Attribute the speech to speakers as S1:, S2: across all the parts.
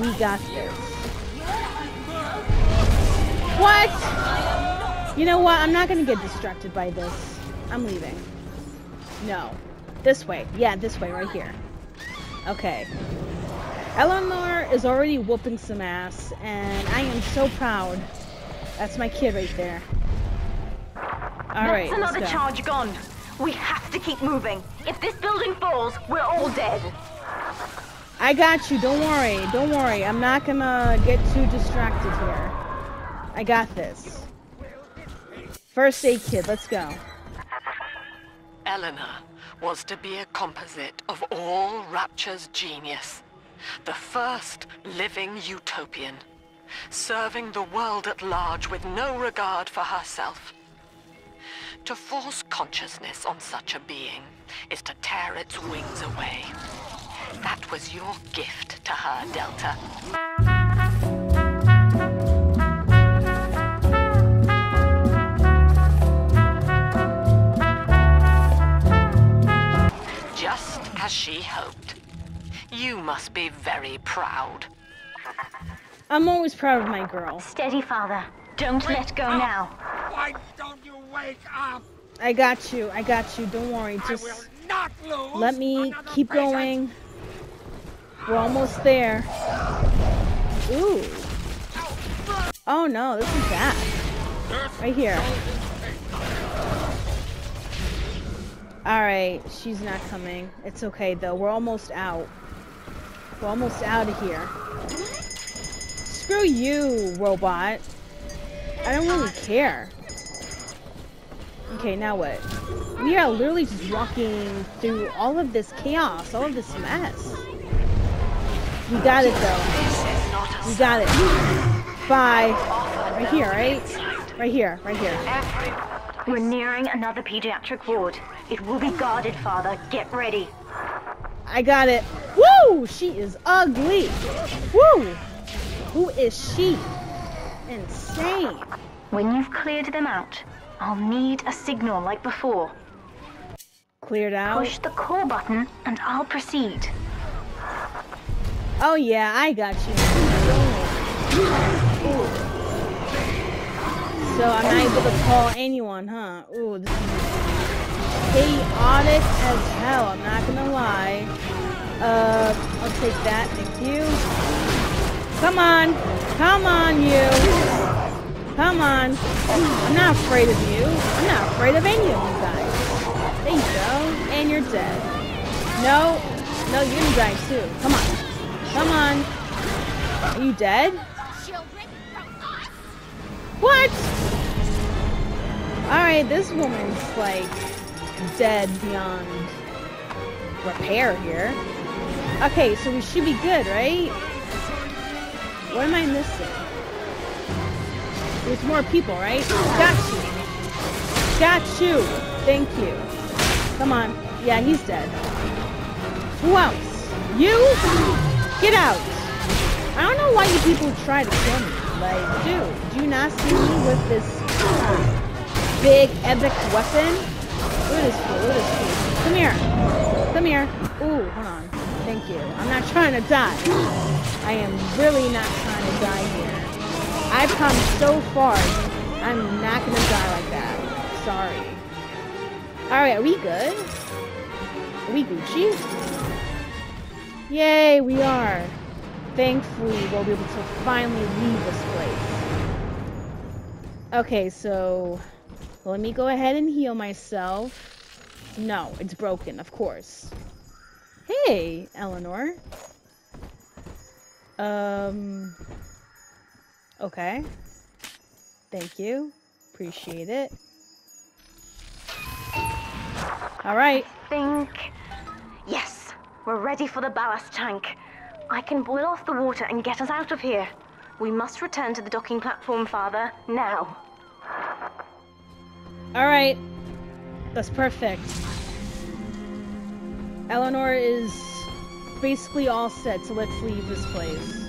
S1: We got this. What? You know what? I'm not gonna get distracted by this. I'm leaving. No. This way. Yeah, this way, right here. Okay. Eleanor is already whooping some ass, and I am so proud. That's my kid right there. Alright,
S2: That's
S1: let's
S2: another
S1: go.
S2: charge gone. We have to keep moving. If this building falls, we're all dead.
S1: I got you. Don't worry. Don't worry. I'm not gonna get too distracted here. I got this. First aid kit. Let's go.
S3: Eleanor was to be a composite of all Rapture's genius. The first living utopian. Serving the world at large with no regard for herself. To force consciousness on such a being is to tear its wings away. That was your gift to her, Delta. Just as she hoped. You must be very proud.
S1: I'm always proud of my girl.
S2: Steady, father. Don't let go now.
S4: Why don't you wake up?
S1: I got you. I got you. Don't worry.
S4: I will
S1: Just
S4: not lose.
S1: let me keep
S4: patient.
S1: going. We're almost there. Ooh. Oh no, this is bad. Right here. Alright, she's not coming. It's okay though. We're almost out. We're almost out of here. Screw you, robot. I don't really care. Okay, now what? We are literally just walking through all of this chaos, all of this mess. We got it though. We got it. Bye. Right here, right? Right here, right here.
S2: We're nearing another pediatric ward. It will be guarded, father. Get ready.
S1: I got it. Woo! She is ugly. Woo! Who is she? Insane.
S2: When you've cleared them out, I'll need a signal like before.
S1: Cleared out.
S2: Push the call button and I'll proceed.
S1: Oh yeah, I got you. So I'm not able to call anyone, huh? Ooh, this is chaotic as hell. I'm not gonna lie. Uh, I'll take that. Thank you. Come on, come on, you. Come on. I'm not afraid of you. I'm not afraid of any of you guys. There you go. And you're dead. No, no, you're gonna die too. Come on. On. Are you dead? What? Alright, this woman's like dead beyond repair here. Okay, so we should be good, right? What am I missing? There's more people, right? Got you. Got you. Thank you. Come on. Yeah, he's dead. Who else? You? Know why you people try to kill me. Like, dude, do you not see me with this big epic weapon? Look at this fool, look at this fool. Come here. Come here. Ooh, hold on. Thank you. I'm not trying to die. I am really not trying to die here. I've come so far. I'm not gonna die like that. Sorry. Alright, are we good? Are we Gucci? Yay, we are. Thankfully, we'll be able to finally leave this place. Okay, so let me go ahead and heal myself. No, it's broken, of course. Hey, Eleanor. Um. Okay. Thank you. Appreciate it. All right.
S2: I Think. Yes, we're ready for the ballast tank. I can boil off the water and get us out of here. We must return to the docking platform, father, now.
S1: All right. That's perfect. Eleanor is basically all set, so let's leave this place.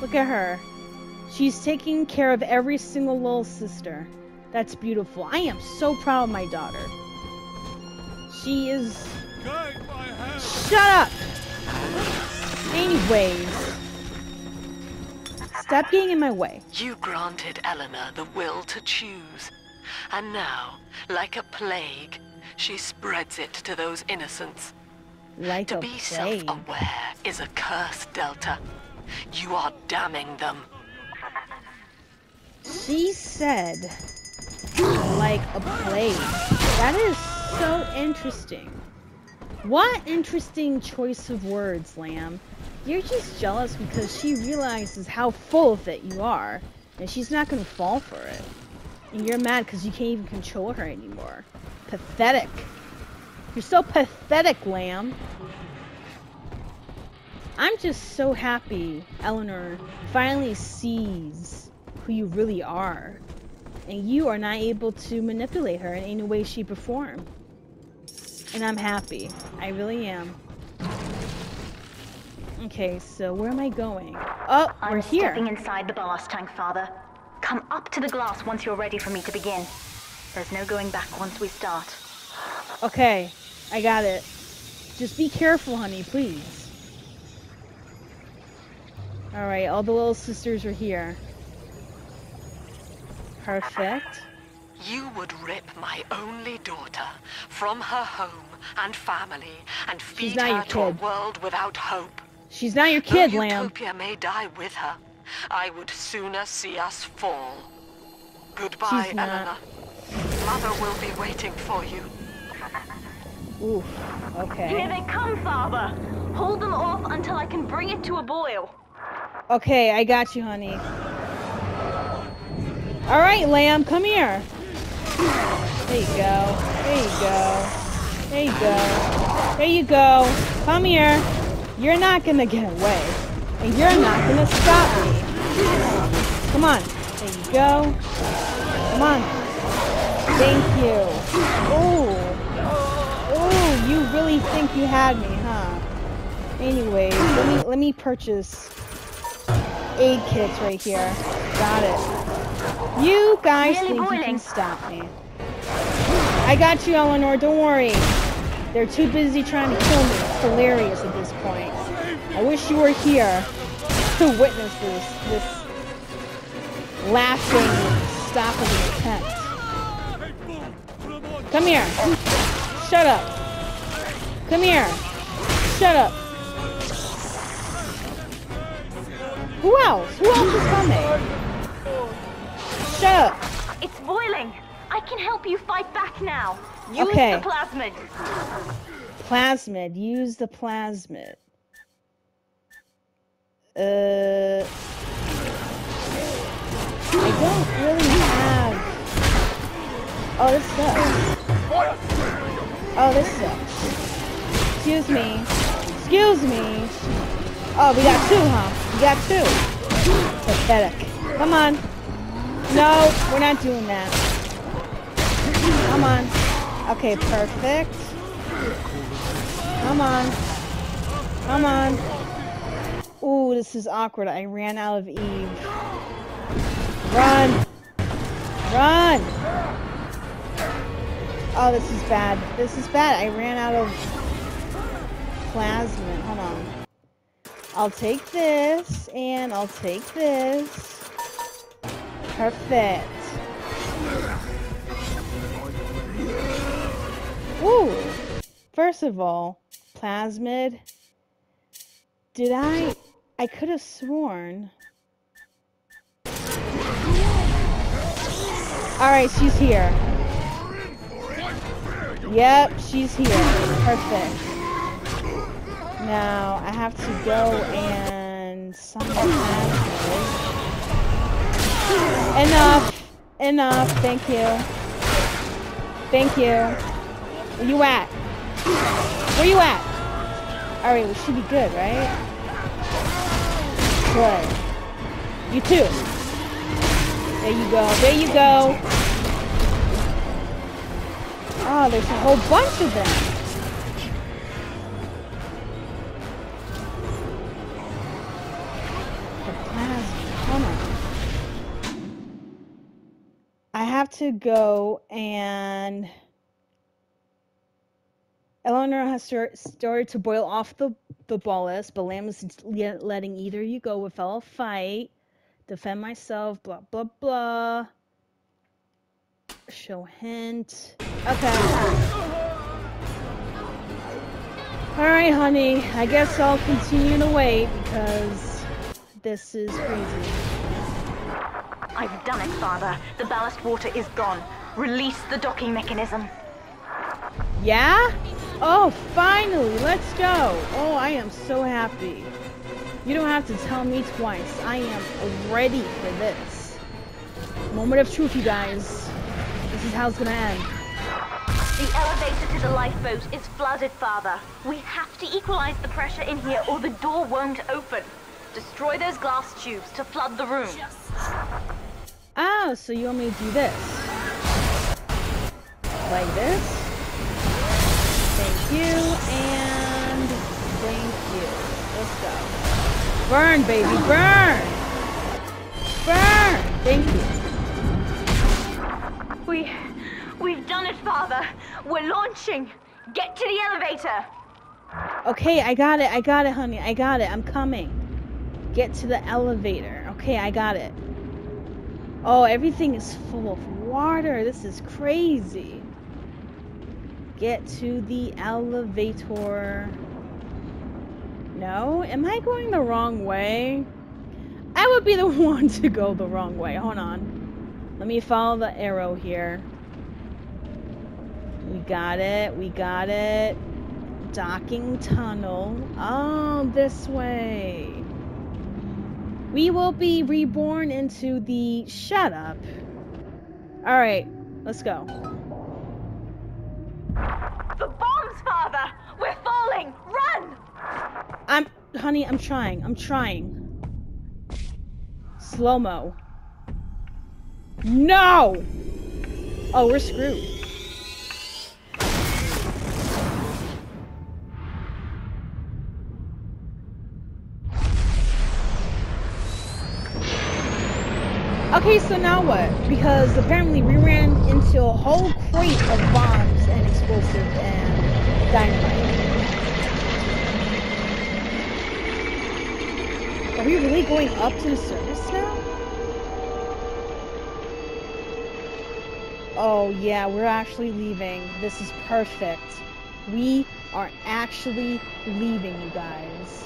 S1: Look at her. She's taking care of every single little sister. That's beautiful. I am so proud of my daughter. She is.
S4: Guide my hand.
S1: Shut up! Ways. Stop getting in my way.
S3: You granted Eleanor the will to choose. And now, like a plague, she spreads it to those innocents.
S1: Like
S3: To be self-aware is a curse, Delta. You are damning them.
S1: She said, like a plague. That is so interesting. What interesting choice of words, Lamb. You're just jealous because she realizes how full of it you are, and she's not gonna fall for it. And you're mad because you can't even control her anymore. Pathetic. You're so pathetic, Lamb. I'm just so happy Eleanor finally sees who you really are. And you are not able to manipulate her in any way, shape, or form. And I'm happy. I really am. Okay, so where am I going? Oh, we're
S2: I'm
S1: here.
S2: stepping inside the ballast tank, Father. Come up to the glass once you're ready for me to begin. There's no going back once we start.
S1: Okay, I got it. Just be careful, honey, please. Alright, all the little sisters are here. Perfect.
S3: You would rip my only daughter from her home and family and feed
S1: not
S3: her
S1: your
S3: to a world without hope.
S1: She's not your kid,
S3: Though
S1: Lamb.
S3: Utopia may die with her, I would sooner see us fall. Goodbye,
S1: She's not.
S3: Eleanor. Mother will be waiting for you.
S1: Oof.
S2: Here they come, Father! Hold them off until I can bring it to a boil.
S1: Okay, I got you, honey. Alright, Lamb, come here. There you go. There you go. There you go. There you go. Come here. You're not gonna get away. And you're not gonna stop me. Come on. There you go. Come on. Thank you. Oh. Ooh, you really think you had me, huh? Anyways, let me let me purchase aid kits right here. Got it. You guys
S2: Nearly
S1: think you can stop me. I got you, Eleanor. Don't worry. They're too busy trying to kill me. It's hilarious at this point. I wish you were here to witness this. This laughing stop of an attempt. Come here. Shut up. Come here. Shut up. Who else? Who else is coming? Shut up.
S2: It's boiling! I can help you fight back now. Use
S1: Okay.
S2: the plasmid.
S1: Plasmid. Use the plasmid. Uh, I don't really have. Oh, this sucks. Oh, this sucks. Excuse me. Excuse me. Oh, we got two, huh? We got two. Pathetic. Come on. No, we're not doing that. Come on. Okay, perfect. Come on. Come on. Ooh, this is awkward. I ran out of Eve. Run! Run! Oh, this is bad. This is bad. I ran out of plasmid. Hold on. I'll take this, and I'll take this. Perfect. Woo! First of all, plasmid. Did I? I could have sworn. Alright, she's here. Yep, she's here. Perfect. Now, I have to go and. Enough! Enough, thank you. Thank you. Where you at? Where you at? Alright, we should be good, right? Good. You too. There you go. There you go. Oh, there's a whole bunch of them. To go and Eleanor has start, started to boil off the, the ballast, but Lamb is le- letting either you go without a fight. Defend myself, blah, blah, blah. Show hint. Okay. Alright, honey. I guess I'll continue to wait because this is crazy.
S5: I've done it, Father. The ballast water is gone. Release the docking mechanism.
S1: Yeah? Oh, finally, let's go. Oh, I am so happy. You don't have to tell me twice. I am ready for this. Moment of truth, you guys. This is how it's gonna end.
S5: The elevator to the lifeboat is flooded, Father. We have to equalize the pressure in here or the door won't open. Destroy those glass tubes to flood the room.
S1: Oh, so you want me to do this? Like this? Thank you, and thank you. Let's go. Burn, baby, burn! Burn! Thank you.
S5: We... we've done it, Father. We're launching. Get to the elevator.
S1: Okay, I got it, I got it, honey. I got it. I'm coming. Get to the elevator. Okay, I got it. Oh, everything is full of water. This is crazy. Get to the elevator. No? Am I going the wrong way? I would be the one to go the wrong way. Hold on. Let me follow the arrow here. We got it. We got it. Docking tunnel. Oh, this way. We will be reborn into the. Shut up. Alright, let's go.
S5: The bombs, Father! We're falling! Run!
S1: I'm. Honey, I'm trying. I'm trying. Slow mo. No! Oh, we're screwed. Okay, so now what? Because apparently we ran into a whole crate of bombs and explosives and dynamite. Are we really going up to the surface now? Oh yeah, we're actually leaving. This is perfect. We are actually leaving, you guys.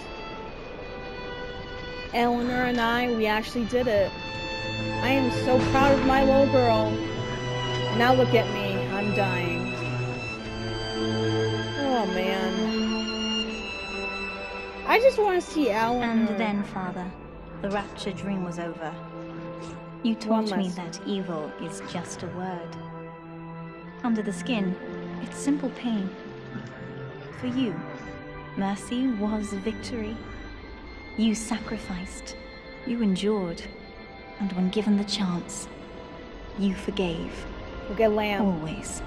S1: Eleanor and I, we actually did it. I am so proud of my little girl. Now look at me. I'm dying. Oh man. I just want to see Eleanor.
S2: And then, Father, the rapture dream was over. You taught me that evil is just a word. Under the skin, it's simple pain. For you, mercy was victory. You sacrificed, you endured, and when given the chance, you forgave.
S1: Lamb.
S2: Always.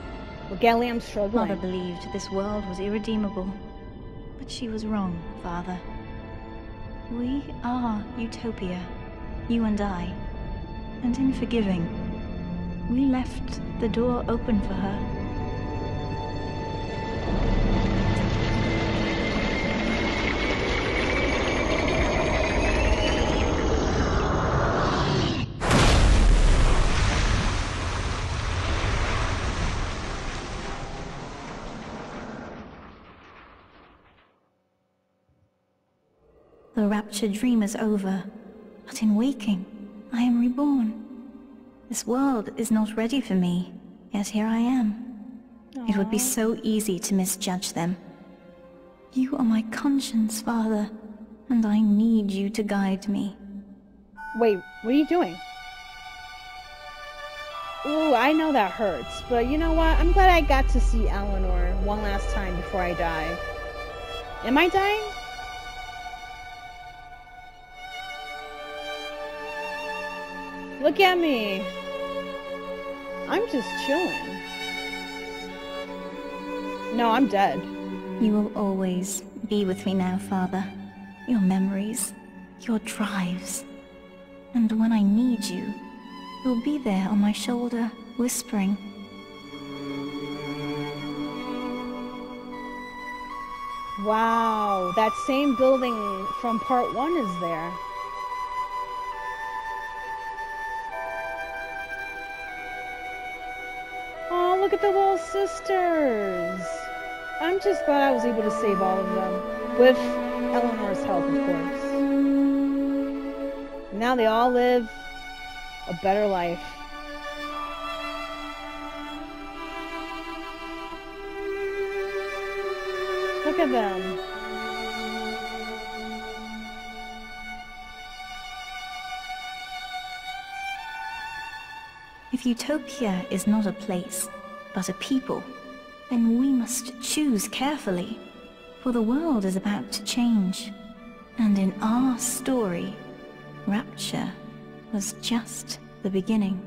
S1: Lamb struggling.
S2: Mother believed this world was irredeemable, but she was wrong, Father. We are Utopia, you and I, and in forgiving, we left the door open for her. The rapture dream is over, but in waking, I am reborn. This world is not ready for me, yet here I am. It would be so easy to misjudge them. You are my conscience, Father, and I need you to guide me.
S1: Wait, what are you doing? Ooh, I know that hurts, but you know what? I'm glad I got to see Eleanor one last time before I die. Am I dying? Look at me. I'm just chilling. No, I'm dead.
S2: You will always be with me now, Father. Your memories, your drives. And when I need you, you'll be there on my shoulder, whispering.
S1: Wow, that same building from part one is there. Look at the little sisters. I'm just glad I was able to save all of them. With Eleanor's help, of course. Now they all live a better life. Look at them.
S2: If Utopia is not a place, but a people, then we must choose carefully, for the world is about to change. And in our story, Rapture was just the beginning.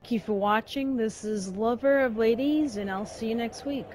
S1: Thank you for watching. This is Lover of Ladies, and I'll see you next week.